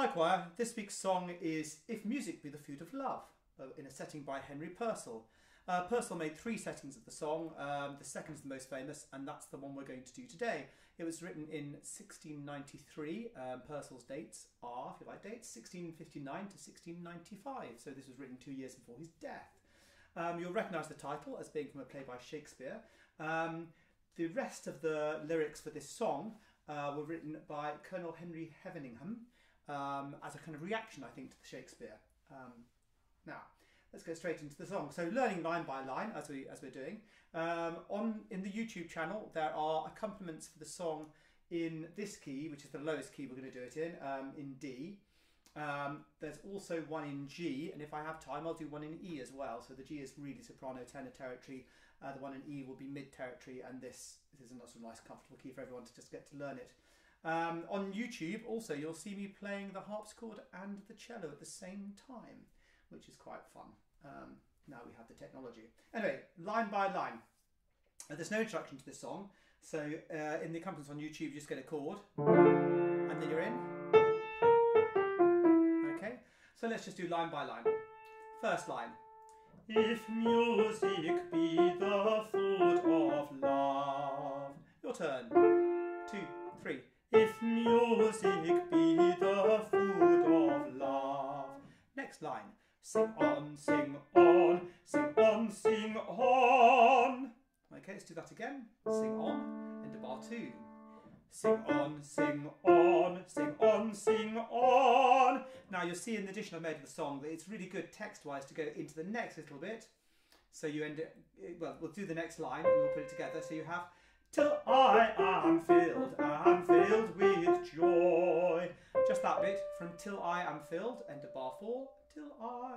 Hi choir, this week's song is If Music Be the Food of Love, uh, in a setting by Henry Purcell. Uh, Purcell made three settings of the song. Um, the second is the most famous, and that's the one we're going to do today. It was written in 1693. Um, Purcell's dates are, if you like dates, 1659 to 1695. So this was written two years before his death. Um, you'll recognise the title as being from a play by Shakespeare. Um, the rest of the lyrics for this song uh, were written by Colonel Henry Heveningham um, as a kind of reaction, I think, to the Shakespeare. Um, now, let's go straight into the song. So, learning line by line as we as we're doing um, on in the YouTube channel, there are accompaniments for the song in this key, which is the lowest key we're going to do it in, um, in D. Um, there's also one in G, and if I have time, I'll do one in E as well. So the G is really soprano tenor territory. Uh, the one in E will be mid territory, and this, this is a nice, nice, comfortable key for everyone to just get to learn it. Um, on YouTube, also, you'll see me playing the harpsichord and the cello at the same time, which is quite fun. Um, now we have the technology. Anyway, line by line. Uh, there's no introduction to this song, so uh, in the accompaniments on YouTube, you just get a chord, and then you're in. Okay, so let's just do line by line. First line. If music be the food of love. Your turn. If music be the food of love. Next line. Sing on, sing on, sing on, sing on. Okay, let's do that again. Sing on into bar two. Sing on, sing on, sing on, sing on. Now you'll see in the addition I've made to the song that it's really good text-wise to go into the next little bit. So you end it, well, we'll do the next line and we'll put it together. So you have, till I am filled, am filled with joy. Just that bit from till I am filled, enter bar four, till I,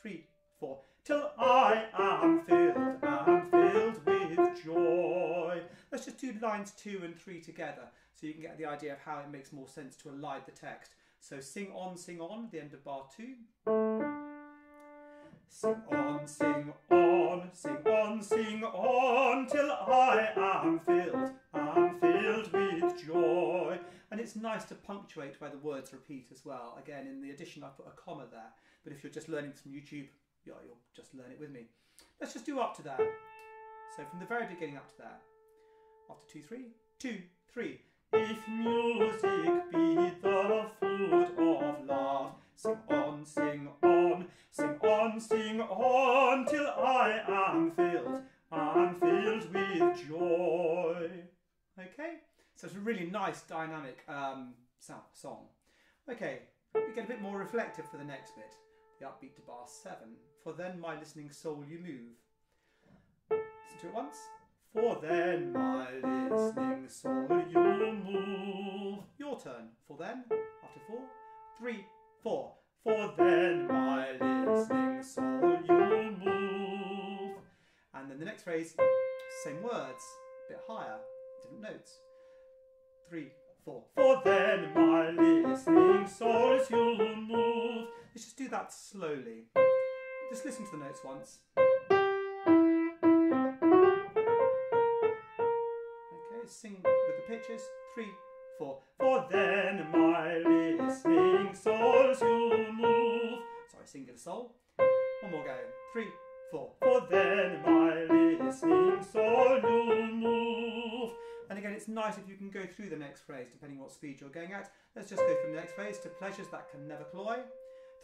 three, four, till I am filled, am filled with joy. Let's just do lines two and three together so you can get the idea of how it makes more sense to align the text. So sing on, sing on, the end of bar two. Sing on, sing on, sing on, sing on, till I am filled, nice to punctuate where the words repeat as well. Again, in the addition, I put a comma there, but if you're just learning from YouTube, yeah, you'll just learn it with me. Let's just do up to there. So from the very beginning up to there. After two, three, two, three. If music be the food of love, sing on, sing on, sing on, sing on, till I am filled, I'm filled with joy. Okay, so it's a really nice dynamic um, song. Okay, we get a bit more reflective for the next bit, the upbeat to bar seven. For then my listening soul you move. Listen to it once. For then, my listening soul, you'll move. Your turn. For then, after four, three, four. For then, my listening soul, you'll move. And then the next phrase, same words, a bit higher, different notes. Three, four. For then, my listening souls, you'll move. Let's just do that slowly. Just listen to the notes once. Okay, sing with the pitches. Three, four. For then my listening souls will move. Sorry, singular soul. One more go. Three, four. For then my listening soul you'll move. Again, it's nice if you can go through the next phrase, depending what speed you're going at. Let's just go from the next phrase to pleasures that can never cloy.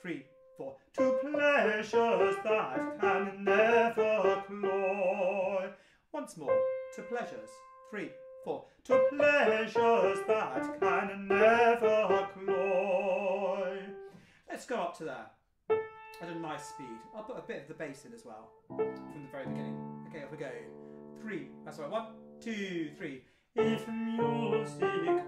Three, four. To pleasures that can never cloy. Once more. To pleasures. Three, four. to pleasures that can never cloy. Let's go up to there at a nice speed. I'll put a bit of the bass in as well from the very beginning. Okay, off we go. Three, that's right, one, two, three. If music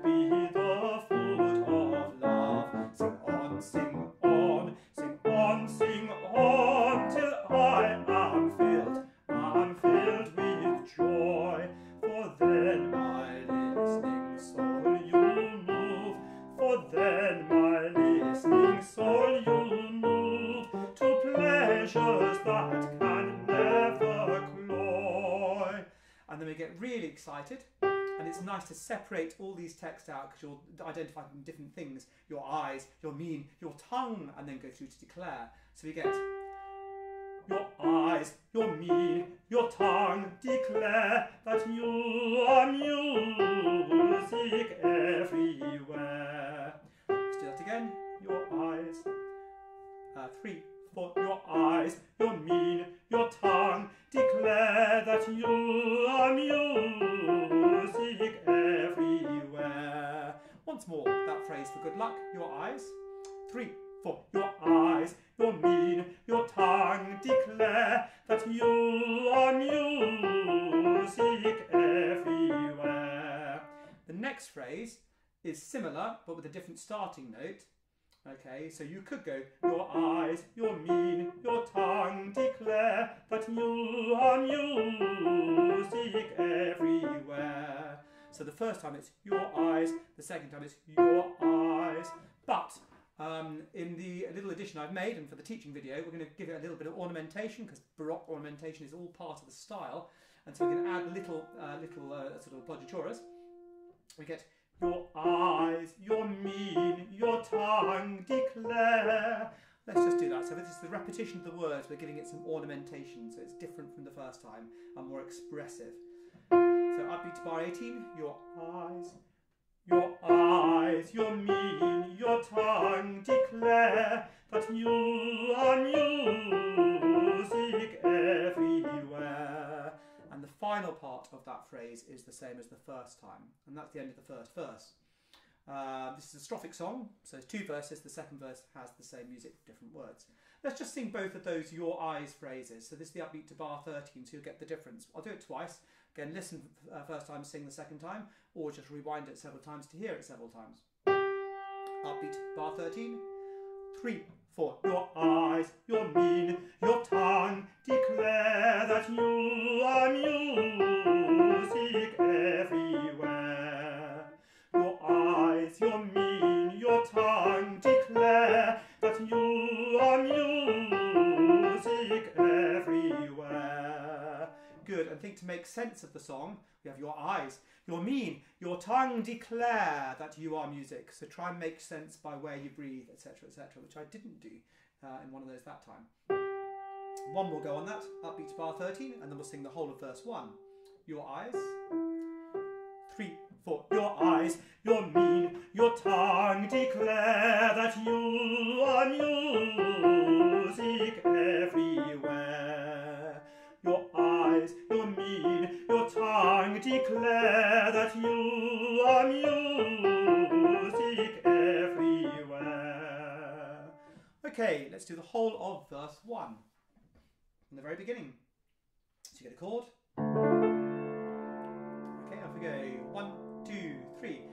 be the food of love, sing on, sing on, sing on, sing on, till I am filled, am filled with joy. For then my listening soul you'll move. For then my listening soul you'll move to pleasures that can never cloy. And then we get really excited And it's nice to separate all these texts out because you'll identify different things your eyes, your mien, your tongue, and then go through to declare. So we get your eyes, your mien, your tongue declare that you are music everywhere. Let's do that again. Your eyes. Uh, three, four. Your eyes, your mien, your tongue declare that you are music Once more, that phrase for good luck. Your eyes. Three, four. Your eyes, your mien, your tongue declare that you'll are music everywhere. The next phrase is similar but with a different starting note. Okay, so you could go, your eyes, your mien, your tongue declare that you'll are music everywhere. So the first time it's your eyes, the second time it's your eyes. But um, in the little addition I've made, and for the teaching video, we're going to give it a little bit of ornamentation because Baroque ornamentation is all part of the style. And so we can add little, uh, little uh, sort of appoggiaturas. We get your eyes, your mien, your tongue declare. Let's just do that. So this is the repetition of the words. We're giving it some ornamentation, so it's different from the first time and more expressive. So upbeat to bar 18. Your eyes, your eyes, your mien, your tongue declare that you are music everywhere. And the final part of that phrase is the same as the first time, and that's the end of the first verse. Uh, this is a strophic song, so it's two verses. The second verse has the same music, different words. Let's just sing both of those your eyes phrases. So this is the upbeat to bar 13, so you'll get the difference. I'll do it twice. Again, listen uh, first time, sing the second time, or just rewind it several times to hear it several times. Upbeat bar 13. Three, four. Your eyes, your mien, your tongue declare that you sense of the song, we have your eyes, your mien, your tongue declare that you are music. So try and make sense by where you breathe, etc., etc., which I didn't do uh, in one of those that time. One will go on that, upbeat to bar 13, and then we'll sing the whole of verse 1. Your eyes. Three, four. Your eyes, your mien, your tongue declare that you are music tongue declare that you are music everywhere. Okay, let's do the whole of verse 1 from the very beginning. So you get a chord. Okay, off we go. One, two, three.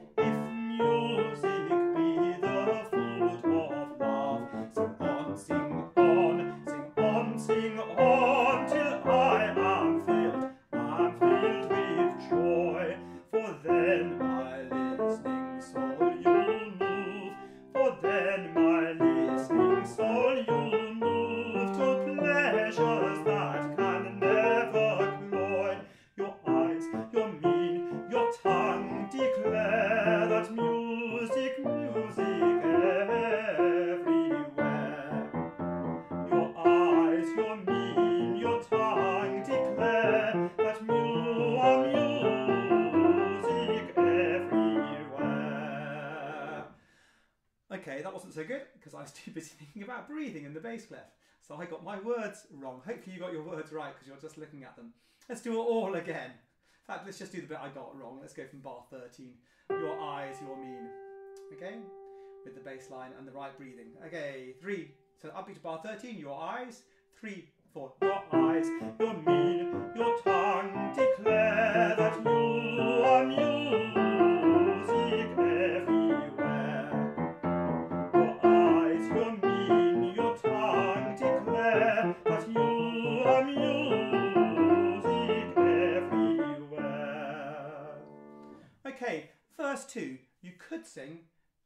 Was too busy thinking about breathing in the bass clef. So I got my words wrong. Hopefully you got your words right because you're just looking at them. Let's do it all again. In fact, let's just do the bit I got wrong. Let's go from bar 13. Your eyes, your mien. Okay? With the bass line and the right breathing. Okay, three. So upbeat to bar 13, your eyes. Three, four. Your eyes, your mien, your tongue declare that you are music Sing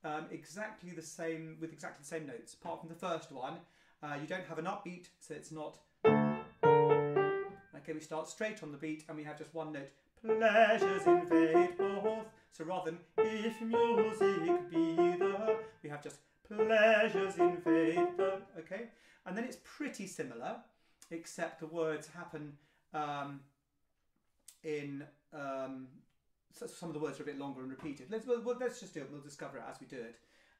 um, exactly the same with exactly the same notes, apart from the first one. Uh, you don't have an upbeat, so it's not. Okay, we start straight on the beat, and we have just one note pleasures invade both. So rather than if music be the, we have just pleasures invade the, okay? And then it's pretty similar, except the words happen um, in, um, some of the words are a bit longer and repeated. Let's, well, let's just do it, we'll discover it as we do it.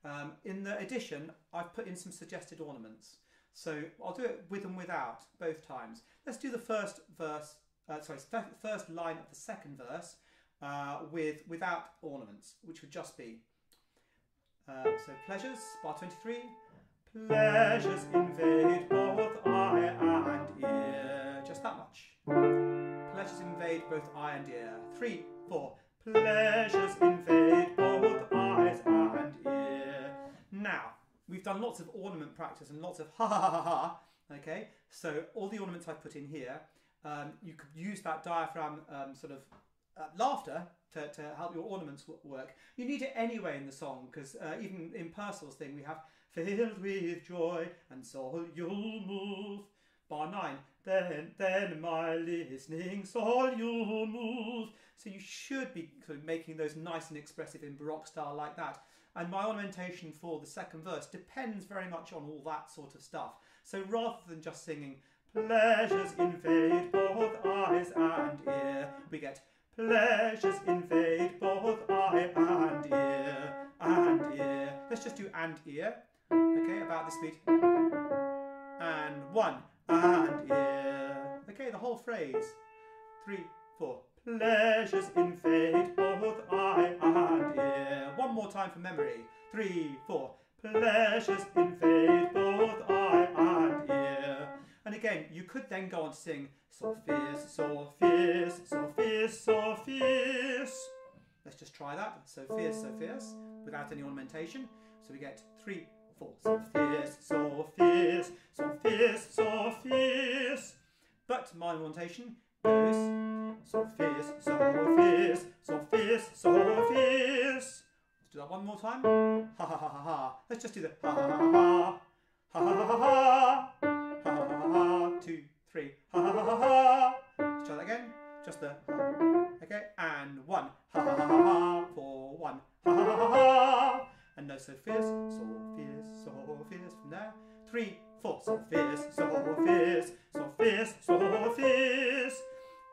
Um, in the edition, I've put in some suggested ornaments. So I'll do it with and without both times. Let's do the first verse, uh, sorry, first line of the second verse uh, with without ornaments, which would just be uh, so pleasures, bar 23. Pleasures invade both eye and ear. Just that much. Pleasures invade both eye and ear. Three, four. Pleasures invade both eyes and ear. Now, we've done lots of ornament practice and lots of ha ha ha ha. Okay, so all the ornaments I've put in here, um, you could use that diaphragm um, sort of uh, laughter to, to help your ornaments work. You need it anyway in the song because uh, even in Purcell's thing we have filled with joy and soul you'll move. Bar nine, then then my listening soul you'll move. So you should be sort of making those nice and expressive in Baroque style like that. And my ornamentation for the second verse depends very much on all that sort of stuff. So rather than just singing pleasures invade both eyes and ear, we get Pleasures invade both eye and ear, and ear. Let's just do and ear, okay, about the speed. And one, and ear. Okay, the whole phrase. Three, four. Pleasures invade both eye and ear. One more time for memory. Three, four. Pleasures invade both eye and ear. And again, you could then go on to sing so fierce, so fierce, so fierce, so fierce. Let's just try that. So fierce, so fierce, without any ornamentation. So we get three, four. So fierce, so fierce, so fierce, so fierce. But my ornamentation goes so fierce, so fierce, so fierce, so fierce. Let's do that one more time. Ha ha ha ha ha. Let's just do the ha ha ha ha. Ha ha ha ha. Ha ha ha ha. Two, three, ha ha ha ha. Let's try that again. Just the okay, and one, ha ha ha ha, for one, ha ha ha ha, and no so fierce, so fierce, so fierce from there. Three, four, so fierce, so fierce, so fierce, so fierce,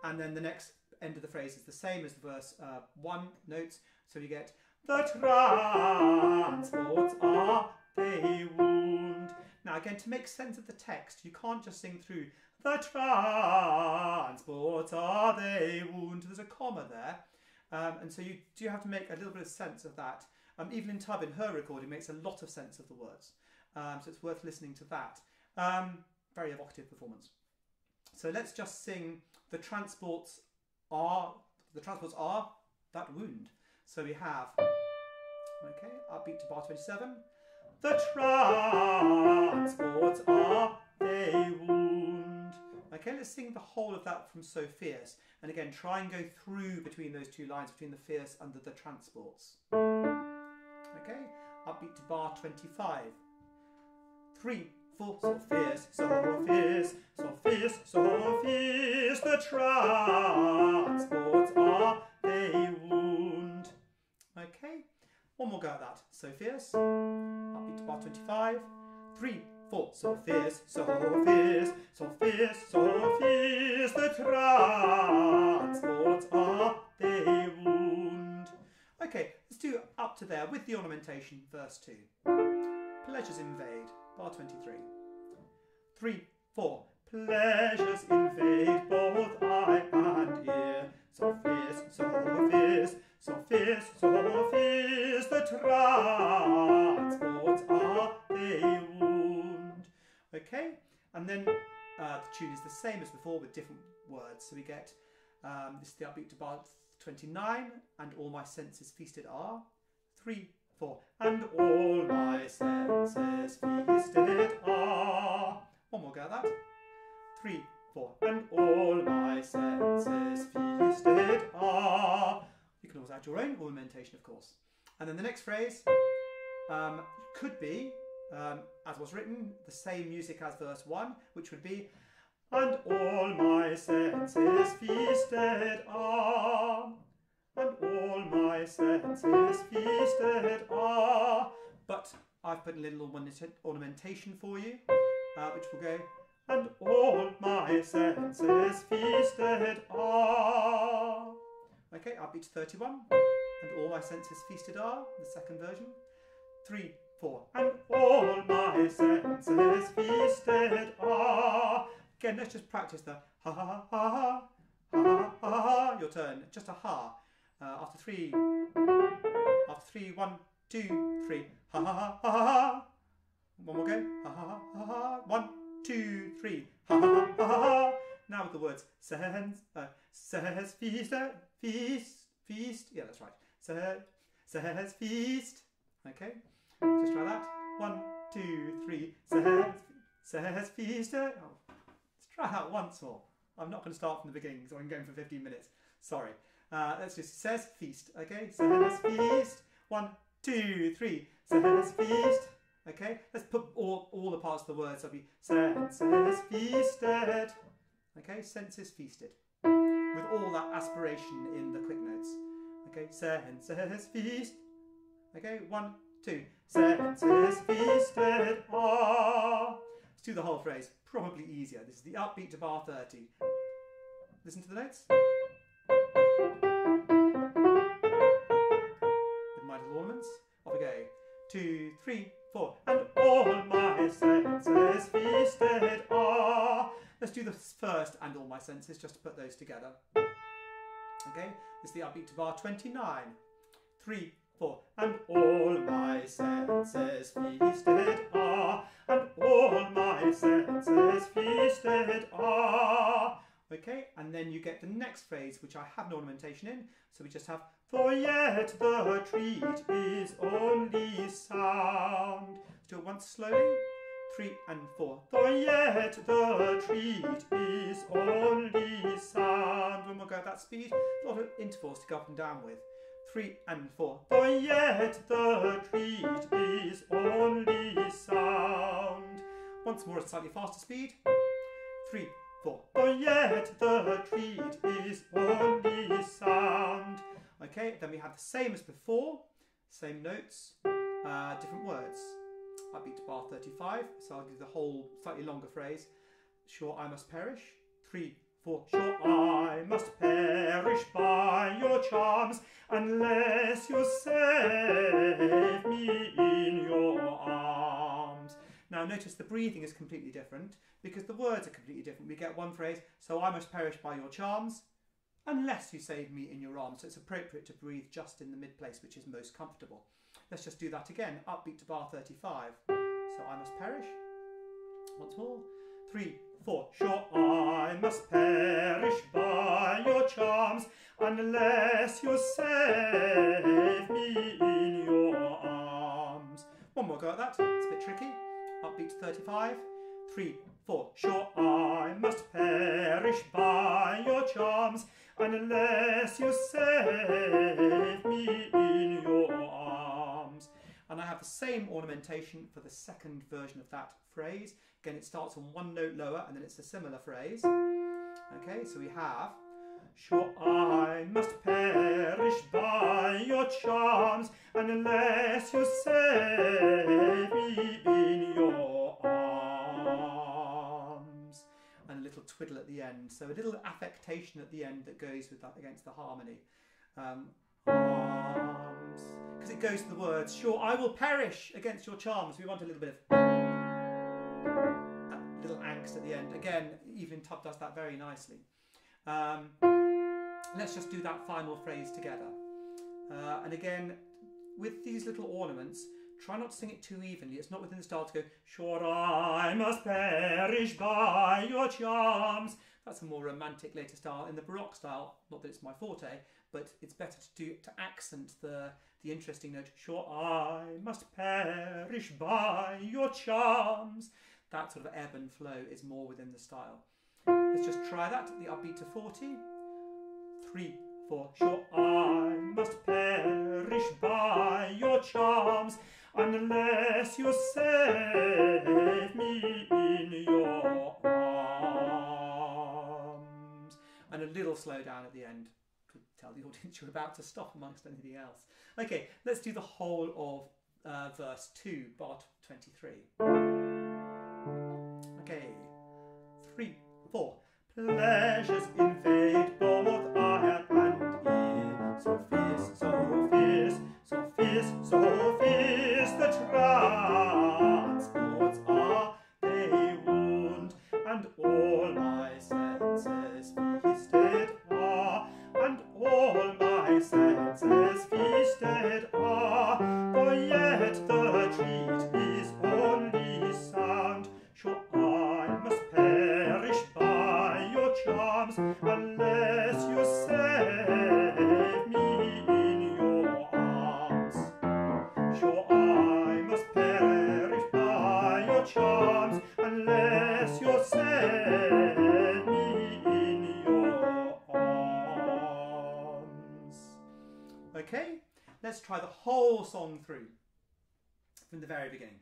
and then the next end of the phrase is the same as the verse uh, one notes. So you get the transports are they wound. Now again, to make sense of the text, you can't just sing through the transports are they wound. There's a comma there. Um, and so you do have to make a little bit of sense of that. Um, Evelyn Tubb in her recording makes a lot of sense of the words. Um, so it's worth listening to that. Um, very evocative performance. So let's just sing the transports are, the transports are that wound. So we have, okay, upbeat to bar 27. The transports are they wound. Okay, let's sing the whole of that from So Fierce. And again, try and go through between those two lines, between the fierce and the, the transports. Okay, upbeat to bar 25. Three, four, so fierce, so fierce, so fierce, so fierce, the transports are they wound. Okay, one more go at that. So fierce, upbeat to bar 25. Three, four, so fierce, so fierce, so fierce, so fierce, the transports are they wound. Okay, let's do up to there with the ornamentation, verse 2. Pleasures invade, bar 23. Three, four, pleasures invade both eye and ear, so fierce, so fierce, so fierce, so fierce, the transports are they wound. Okay, and then uh, the tune is the same as before with different words. So we get um, this is the upbeat to bar 29, and all my senses feasted are. Three, four, and all my senses feasted are. One more go at that. Three, four, and all my senses feasted are. You can always add your own ornamentation, of course. And then the next phrase um, could be, um, as was written, the same music as verse 1, which would be and all my senses feasted are, and all my senses feasted are. But I've put a little ornamentation for you, uh, which will go, and all my senses feasted are. Okay, I'll beat 31, and all my senses feasted are, the second version. Three, four, and all my senses feasted are. Again, let's just practice the ha ha ha ha ha ha ha ha. Your turn, just a ha. Uh, after three, after three, one, two, three, ha ha ha ha ha. One more go, ha ha ha ha. One, two, three, ha ha ha ha. Now with the words says, uh, says feast, uh, feast, feast. Yeah, that's right. Says, says feast. Okay, just try that. One, two, three. Says, says feast. Uh, oh, try that once more. I'm not going to start from the beginning, so I'm going for 15 minutes. Sorry. Uh, let's just says feast. Okay, says feast. One, two, three. Says feast. Okay, let's put all, all the parts of the word. So it'll be senses feasted. Okay, senses feasted. With all that aspiration in the quick notes. Okay, senses feast. Okay, one, two. Senses feasted are. Let's do the whole phrase. Probably easier. This is the upbeat to bar 30. Listen to the notes. With little ornaments. Off we go. Two, three, four. And all my senses feasted are. Let's do the first and all my senses just to put those together. Okay, this is the upbeat to bar 29. Three, four. And all my senses feasted are. And all my senses feasted are. Okay, and then you get the next phrase, which I have an ornamentation in. So we just have, for yet the treat is only sound. Do it once slowly three and four. For yet the treat is only sound. When we go at that speed, a lot of intervals to go up and down with. Three and four. For yet the treat is only sound. Once more at slightly faster speed. Three, four. For yet the treat is only sound. Okay, then we have the same as before. Same notes, uh, different words upbeat to bar 35, so I'll give the whole slightly longer phrase. Sure I must perish. Three, four. Sure I must perish by your charms unless you save me in your arms. Now notice the breathing is completely different because the words are completely different. We get one phrase, so I must perish by your charms unless you save me in your arms. So it's appropriate to breathe just in the mid place, which is most comfortable. Let's just do that again. Upbeat to bar 35. So I must perish. Once more. Three, four. Sure, I must perish by your charms unless you save me in your arms. One more go at that. It's a bit tricky. Upbeat to 35. Three, four. Sure, I must perish by your charms unless you save me in your arms. And I have the same ornamentation for the second version of that phrase. Again, it starts on one note lower and then it's a similar phrase. Okay, so we have Sure, I must perish by your charms unless you save me twiddle at the end. So a little affectation at the end that goes with that against the harmony. Um. Because it goes to the words, sure, I will perish against your charms. We want a little bit of that little angst at the end. Again, Evelyn Tubb does that very nicely. Um, let's just do that final phrase together. Uh, and again, with these little ornaments, try not to sing it too evenly. It's not within the style to go, Sure I must perish by your charms. That's a more romantic later style. In the Baroque style, not that it's my forte, but it's better to do to accent the, the interesting note, Sure I must perish by your charms. That sort of ebb and flow is more within the style. Let's just try that, the upbeat to 40. Three, four, sure I must perish by your charms unless you save me in your arms. and a little slow down at the end to tell the audience you're about to stop amongst anything else. Okay, let's do the whole of uh, verse 2, bar 23. Okay, three, four. Pleasures invade try the whole song through from the very beginning.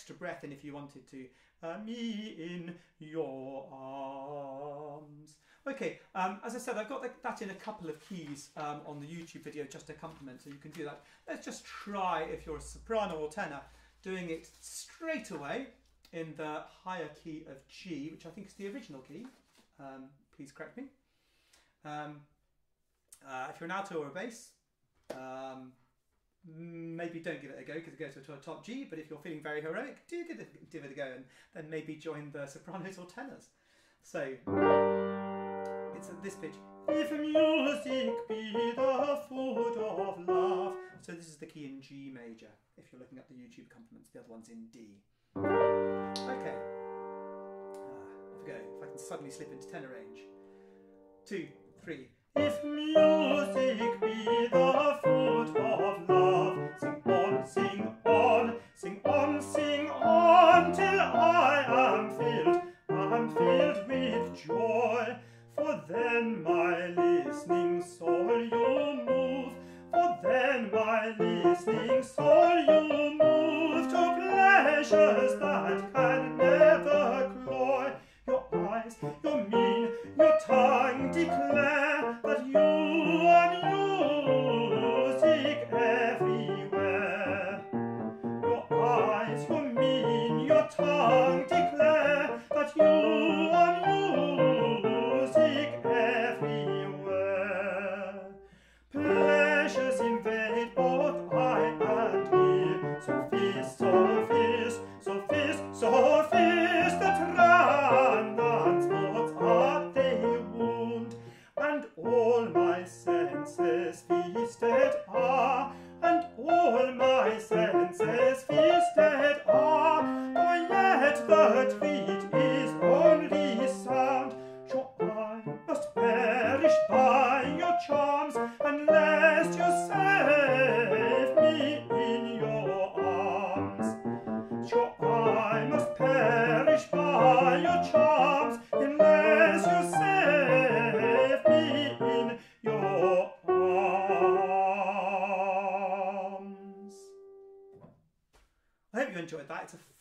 Extra breath in if you wanted to. Uh, me in your arms. Okay, um, as I said, I've got that- in a couple of keys um, on the YouTube video, just to accompaniment, so you can do that. Let's just try, if you're a soprano or tenor, doing it straight away in the higher key of G, which I think is the original key. Um, please correct me. Um, uh, if you're an alto or a bass, um, maybe don't give it a go because it goes to a top G. But if you're feeling very heroic, do give it, give it a go and then maybe join the sopranos or tenors. So it's at this pitch. If music be the food of love. So this is the key in G major. If you're looking at the YouTube accompaniments, the other one's in D. Okay. Ah, off we go. If I can suddenly slip into tenor range. Two, three. If music be the food sing on, sing on, till I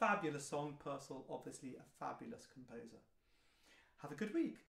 fabulous song. Purcell, obviously a fabulous composer. Have a good week.